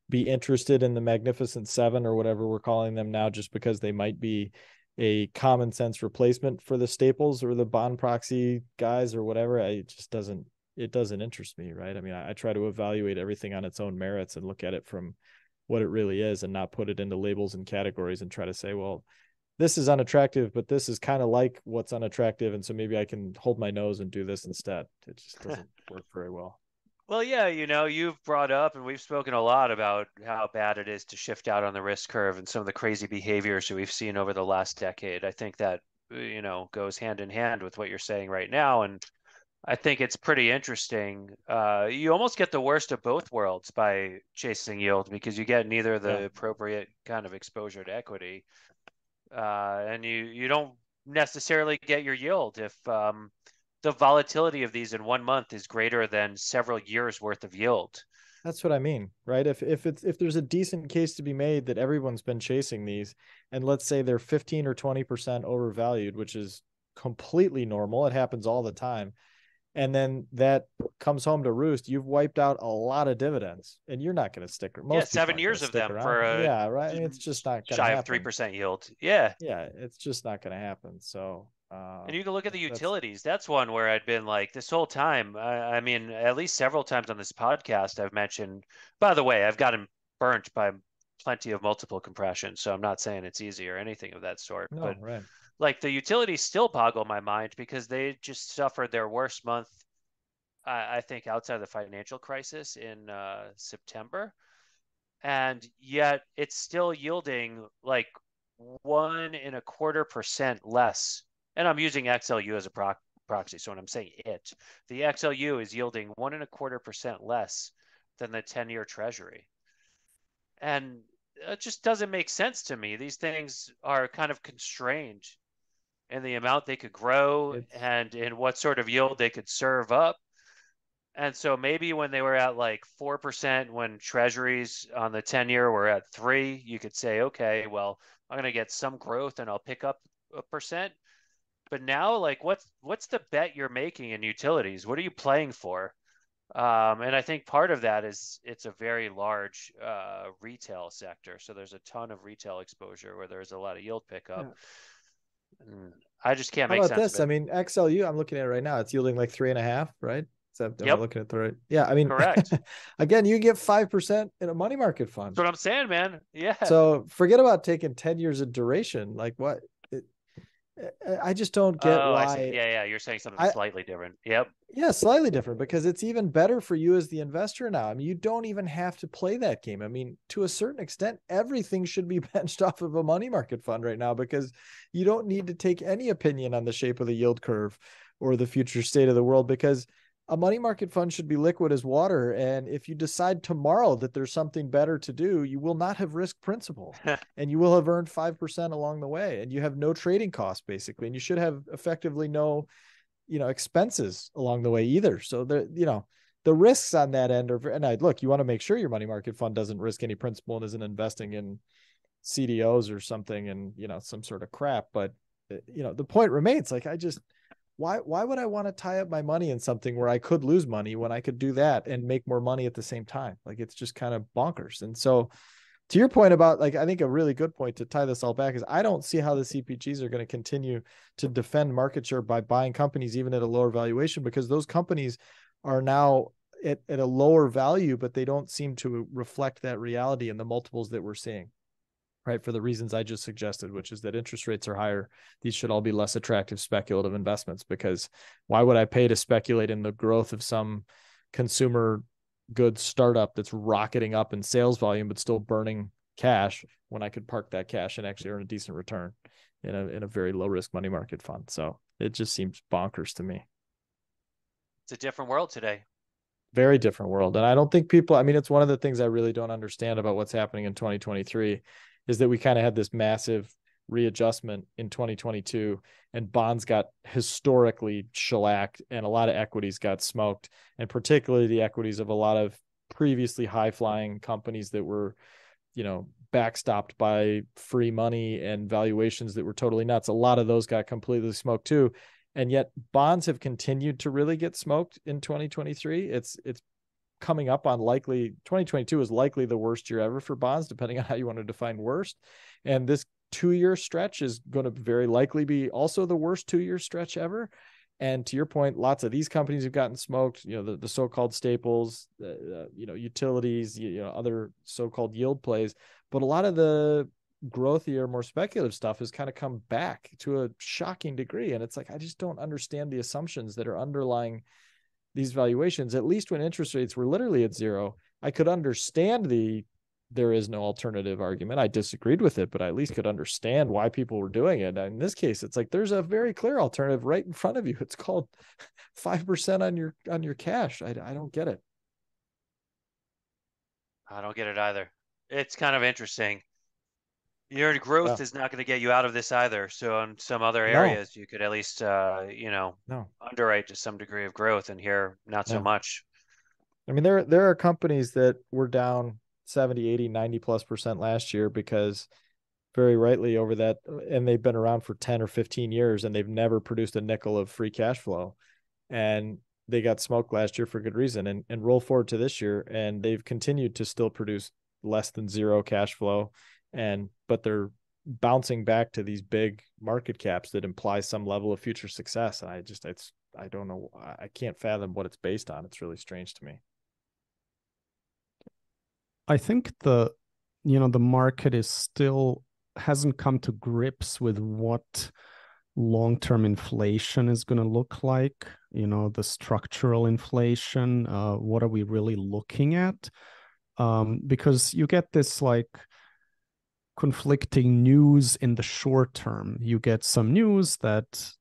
be interested in the Magnificent Seven or whatever we're calling them now, just because they might be a common sense replacement for the staples or the bond proxy guys or whatever I, it just doesn't it doesn't interest me right? I mean I, I, try to evaluate everything on its own merits and look at it from what it really is and not put it into labels and categories and try to say well this is unattractive but this is kind of like what's unattractive and so maybe i can hold my nose and do this instead. It just *laughs* doesn't work very well well, yeah, you know, you've brought up and we've spoken a lot about how bad it is to shift out on the risk curve and some of the crazy behaviors that we've seen over the last decade. I think that, uh, you know, goes hand in hand with what you're saying right now. And I think it's pretty interesting. Uh, you almost get the worst of both worlds by chasing yield because you get neither the yeah. appropriate kind of exposure to equity. Uh, and you, you don't necessarily get your yield if, um, the volatility of these in one month is greater than several years worth of yield. That's what I mean, right? If if it's if there's a decent case to be made that everyone's been chasing these, and let's say they're 15 or 20 percent overvalued, which is completely normal. It happens all the time. and then that comes home to roost, you've wiped out a lot of dividends, and you're not going to stick. Most yeah, seven years of them around. for a yeah, right. it's just not shy happen. of three percent yield. Yeah, yeah, it's just not going to happen. So, uh, and you can look at the utilities. That's, that's one where I'd been like this whole time. I, I, mean, at least several times on this podcast, I've mentioned. By the way, I've gotten burnt by plenty of multiple compression, so I'm not saying it's easy or anything of that sort. No, but right like the utilities still boggle my mind because they just suffered their worst month, I, I think, outside of the financial crisis in uh, September, and yet it's still yielding like one and a quarter percent less. And I'm using XLU as a pro- proxy, so when I'm saying it, the XLU is yielding one and a quarter percent less than the 10-year Treasury, and it just doesn't make sense to me. These things are kind of constrained in the amount they could grow it's... and in what sort of yield they could serve up. And so maybe when they were at like 4%, when treasuries on the 10 year were at three, you could say, okay, well, I'm going to get some growth and I'll pick up a percent. But now, like, what's what's the bet you're making in utilities? What are you playing for? Um, and I think part of that is it's a very large uh, retail sector. So there's a ton of retail exposure where there's a lot of yield pickup. Yeah. Mm, I just can't How make about this. I mean, XLU, I'm looking at it right now. It's yielding like three and a half, right? That, yep. looking at the right? Yeah. I mean, correct. *laughs* again, you get 5% in a money market fund. That's what I'm saying, man. Yeah. So forget about taking 10 years of duration. Like what? I just don't get oh, why. Yeah, yeah, you're saying something I, slightly different. Yep. Yeah, slightly different because it's even better for you as the investor now. I mean, you don't even have to play that game. I mean, to a certain extent, everything should be *laughs* benched off of a money market fund right now because you don't need to take any opinion on the shape of the yield curve or the future state of the world because a money market fund should be liquid as water. And if you decide tomorrow that there's something better to do, you will not have risk principal *laughs* and you will have earned 5% along the way and you have no trading costs basically. And you should have effectively no, you know, expenses along the way either. So the, you know, the risks on that end are, and I look, you want to make sure your money market fund doesn't risk any principal and isn't investing in CDOs or something and, you know, some sort of crap. But, uh, you know, the point remains like, I just, why why would I want to tie up my money in something where I could lose money when I could do that and make more money at the same time? Like it's just kind of bonkers. And so to your point about like I think a really good point to tie this all back is I don't see how the CPGs are going to continue to defend market share by buying companies even at a lower valuation because those companies are now at, at a lower value, but they don't seem to reflect that reality in the multiples that we're seeing right? For the reasons I just suggested, which is that interest rates are higher. These should all be less attractive speculative investments because why would I pay to speculate in the growth of some consumer goods startup that's rocketing up in sales volume but still burning cash when I could park that cash and actually earn a decent return in a in a very low risk money market fund. So it just seems bonkers to me. It's a different world today. Very different world. And I don't think people, I mean, it's one of the things I really don't understand about what's happening in 2023 is that we kind of had this massive readjustment in 2022 and bonds got historically shellacked and a lot of equities got smoked and particularly the equities of a lot of previously high flying companies that were you know backstopped by free money and valuations that were totally nuts. A lot of those got completely smoked too and yet bonds have continued to really get smoked in 2023 it's it's coming up on likely 2022 is likely the worst year ever for bonds, depending on how you want to define worst. And this two year stretch is going to very likely be also the worst two year stretch ever. And to your point, lots of these companies have gotten smoked. You know, the, the so-called staples, uh, you know, utilities, you, you know, other so-called yield plays. But a lot of the growthier, more speculative stuff has kind of come back to a shocking degree. And it's like I just don't understand the assumptions that are underlying these valuations, at least when interest rates were literally at zero, I could understand the there is no alternative argument. I disagreed with it, but I at least could understand why people were doing it. In this case, it's like there's a very clear alternative right in front of you. It's called *laughs* five percent on your on your cash. I I don't get it. I don't get it either. It's kind of interesting. Your growth is not going to get you out of this either. So in some other areas, no. you could at least, uh, you know, no. underwrite to some degree of growth, and here not so much. I mean, there there are companies that were down 70, 80, 90 plus percent last year because very rightly over that, and they've been around for 10 or 15 years and they've never produced a nickel of free cash flow. And they got smoked last year for good reason and, and roll forward to this year and they've continued to still produce less than zero cash flow and but they're bouncing back to these big market caps that imply some level of future success. And i just it's i don't know i can't fathom what it's based on. It's really strange to me. I think the you know the market is still hasn't come to grips with what long-term inflation is going to look like you know the structural inflation uh, what are we really looking at? Um, because you get this like conflicting news in the short term. You get some news that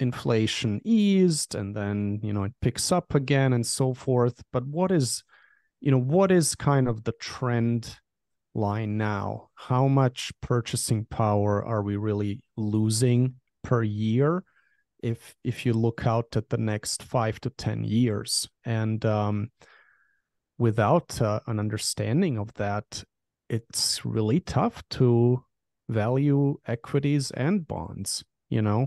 inflation eased and then you know it picks up again and so forth. But what is you know what is kind of the trend line now? How much purchasing power are we really losing per year if if you look out at the next five to ten years? And um, without uh, an understanding of that it's really tough to value equities and bonds you know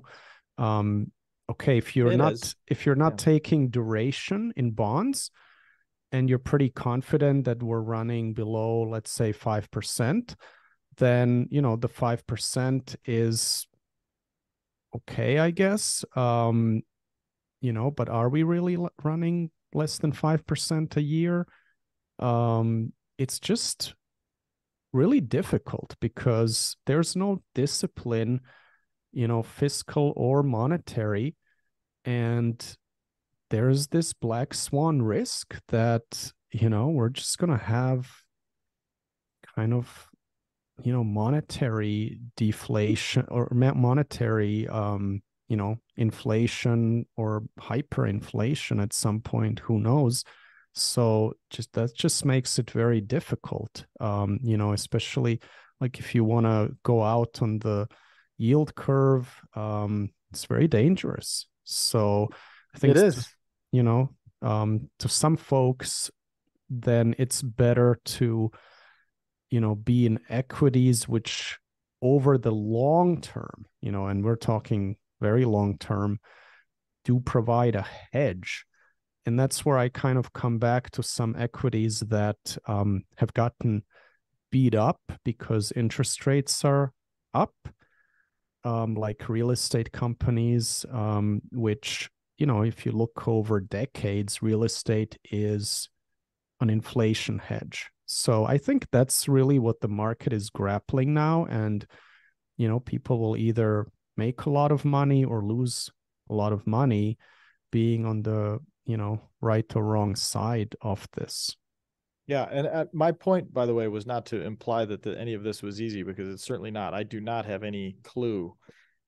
um, okay if you're it not is. if you're not yeah. taking duration in bonds and you're pretty confident that we're running below let's say 5% then you know the 5% is okay, I guess. Um, you know, but are we really running less than 5% a year? Um, it's just really difficult because there's no discipline, you know, fiscal or monetary. And there's this black swan risk that, you know, we're just going to have kind of you know monetary deflation or monetary um you know inflation or hyperinflation at some point who knows so just that just makes it very difficult um you know especially like if you want to go out on the yield curve um it's very dangerous. So i think it is. you know um to some folks then it's better to you know be in equities which over the long term you know and we're talking very long term do provide a hedge and that's where i kind of come back to some equities that um, have gotten beat up because interest rates are up um, like real estate companies um, which you know if you look over decades real estate is an inflation hedge so I think that's really what the market is grappling now. And, you know, people will either make a lot of money or lose a lot of money being on the, you know, right or wrong side of this. Yeah, and uh, my point, by the way, was not to imply that the, any of this was easy because it's certainly not. I do not have any clue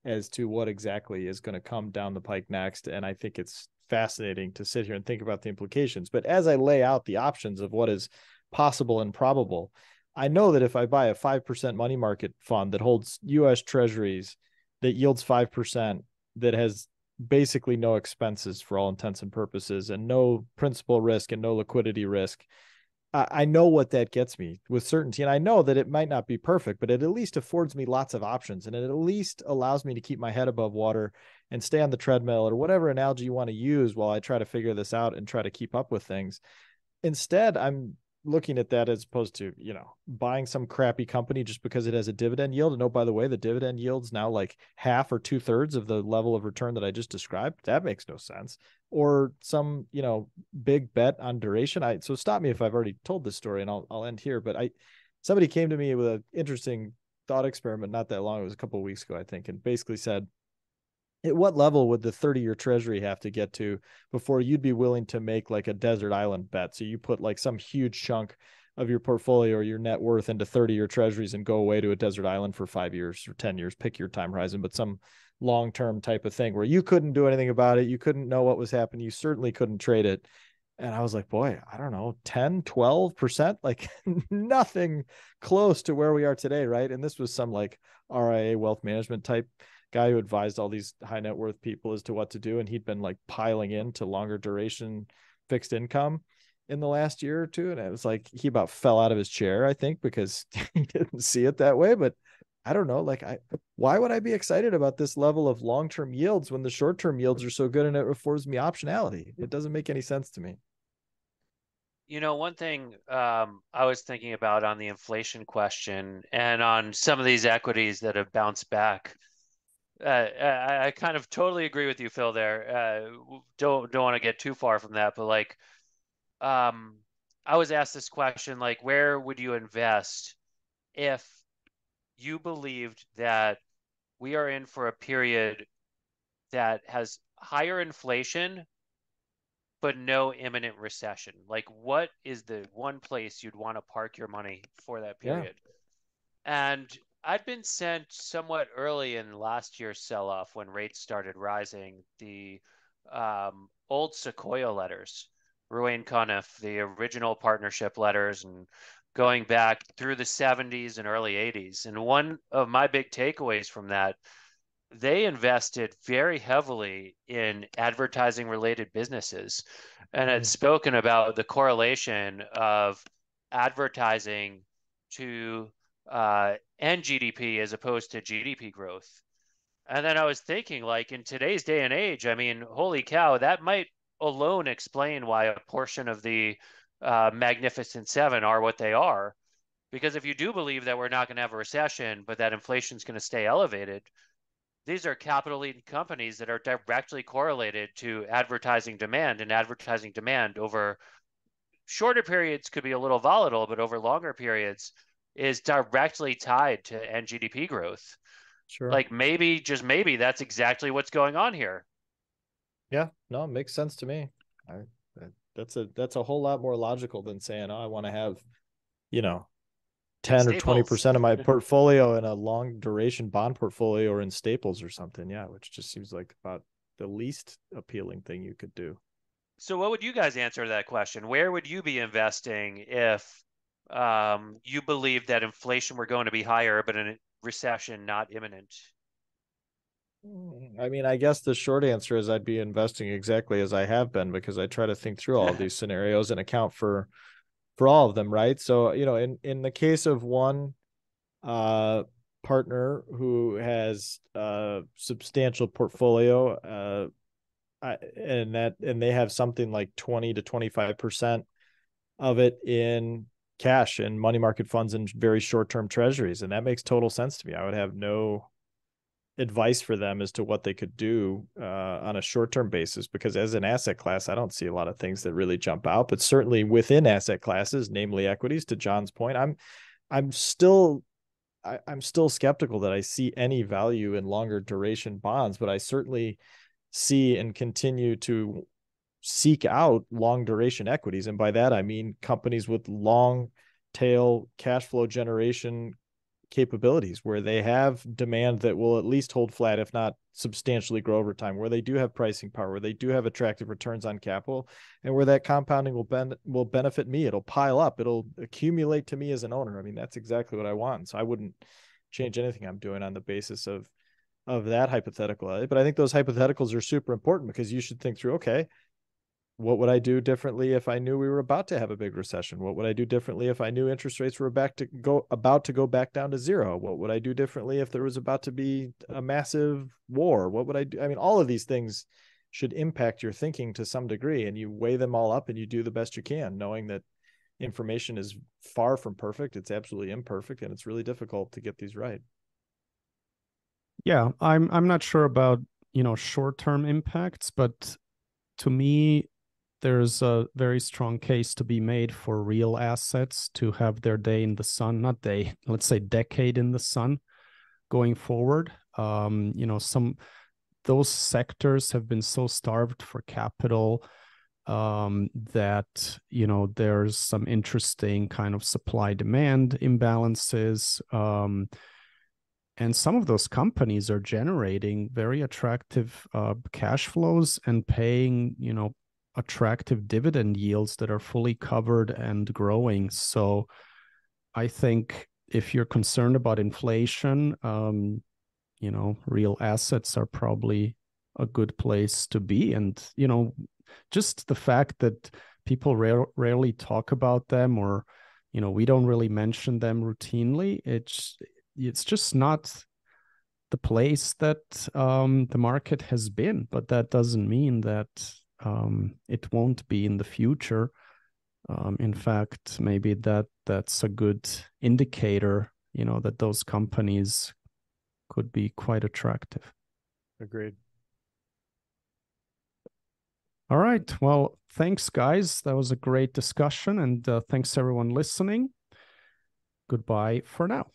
as to what exactly is going to come down the pike next, and I think it's fascinating to sit here and think about the implications. But as I lay out the options of what is possible and probable. I know that if I buy a 5% money market fund that holds US treasuries that yields 5%, that has basically no expenses for all intents and purposes and no principal risk and no liquidity risk. I know what that gets me with certainty. And I know that it might not be perfect, but it at least affords me lots of options. And it at least allows me to keep my head above water and stay on the treadmill or whatever analogy you want to use while I try to figure this out and try to keep up with things. Instead, I'm looking at that as opposed to you know buying some crappy company just because it has a dividend yield. And oh by the way the dividend yield's now like half or two-thirds of the level of return that i just described. That makes no sense. Or some you know big bet on duration. I so stop me if i've already told this story and i'll, I'll end here but i somebody came to me with an interesting thought experiment not that long. It was a couple of weeks ago i think and basically said at what level would the 30 year treasury have to get to before you'd be willing to make like a desert island bet? So you put like some huge chunk of your portfolio or your net worth into 30 year treasuries and go away to a desert island for 5 years or 10 years pick your time horizon but some long term type of thing where you couldn't do anything about it you couldn't know what was happening you certainly couldn't trade it. And i was like boy i don't know 10 12% *laughs* like nothing close to where we are today right? And this was some like ria wealth management type guy who advised all these high net worth people as to what to do and he'd been like piling into longer duration fixed income in the last year or two and it was like he about fell out of his chair i think because *laughs* he didn't see it that way but I don't know, like I why would I be excited about this level of long-term yields when the short-term yields are so good and it affords me optionality? It doesn't make any sense to me. You know, one thing um, I was thinking about on the inflation question and on some of these equities that have bounced back. Uh, I, I, kind of totally agree with you, Phil. There, uh, don't don't want to get too far from that, but like, um, I was asked this question, like, where would you invest if you believed that we are in for a period that has higher inflation but no imminent recession like what is the one place you'd want to park your money for that period yeah. and i'd been sent somewhat early in last year's sell-off when rates started rising the um, old sequoia letters ruane Cunniff the original partnership letters and going back through the 70s and early 80s. And one of my big takeaways from that, they invested very heavily in advertising related businesses and had mm-hmm. spoken about the correlation of advertising to uh, NGDP as opposed to GDP growth. And then I was thinking, like in today's day and age, I mean, holy cow, that might alone explain why a portion of the uh, Magnificent Seven are what they are. Because if you do believe that we're not going to have a recession, but that inflation is going to stay elevated, these are capital leading companies that are directly correlated to advertising demand, and advertising demand over shorter periods could be a little volatile, but over longer periods is directly tied to NGDP growth. Sure. Like maybe, just maybe, that's exactly what's going on here. Yeah, no, it makes sense to me. I that's a that's a whole lot more logical than saying, "Oh, I want to have, you know, ten Staples. or twenty percent of my *laughs* portfolio in a long duration bond portfolio or in Staples or something." Yeah, which just seems like about the least appealing thing you could do. So, what would you guys answer to that question? Where would you be investing if um, you believe that inflation were going to be higher, but a recession not imminent? I mean, I guess the short answer is I'd be investing exactly as I have been because I try to think through all *laughs* these scenarios and account for for all of them, right? So, you know, in in the case of one uh partner who has a substantial portfolio uh I, and that and they have something like 20 to 25% of it in cash and money market funds and very short-term treasuries and that makes total sense to me. I would have no advice for them as to what they could do uh, on a short-term basis because as an asset class i don't see a lot of things that really jump out but certainly within asset classes namely equities to john's point i'm i'm still I, i'm still skeptical that i see any value in longer duration bonds but i certainly see and continue to seek out long duration equities. And by that i mean companies with long tail cash flow generation capabilities where they have demand that will at least hold flat if not substantially grow over time where they do have pricing power where they do have attractive returns on capital and where that compounding will ben- will benefit me. It'll pile up. It'll accumulate to me as an owner. I mean that's exactly what i want. So i wouldn't change anything i'm doing on the basis of of that hypothetical. But i think those hypotheticals are super important because you should think through okay what would I do differently if I knew we were about to have a big recession? What would I do differently if I knew interest rates were back to go about to go back down to zero? What would I do differently if there was about to be a massive war? What would I do? I mean, all of these things should impact your thinking to some degree, and you weigh them all up and you do the best you can, knowing that information is far from perfect. It's absolutely imperfect, and it's really difficult to get these right. Yeah, I'm I'm not sure about you know short term impacts, but to me there's a very strong case to be made for real assets to have their day in the sun, not day, let's say decade in the sun going forward. Um, you know, some those sectors have been so starved for capital um, that you know there's some interesting kind of supply demand imbalances. Um, and some of those companies are generating very attractive uh, cash flows and paying you know attractive dividend yields that are fully covered and growing. So I think if you're concerned about inflation, um, you know, real assets are probably a good place to be. And, you know, just the fact that people rare, rarely talk about them or, you know, we don't really mention them routinely, it's it's just not the place that um, the market has been. But that doesn't mean that um, it won't be in the future. Um, in fact, maybe that that's a good indicator, you know, that those companies could be quite attractive. Agreed. All right. Well, thanks, guys. That was a great discussion, and uh, thanks everyone listening. Goodbye for now.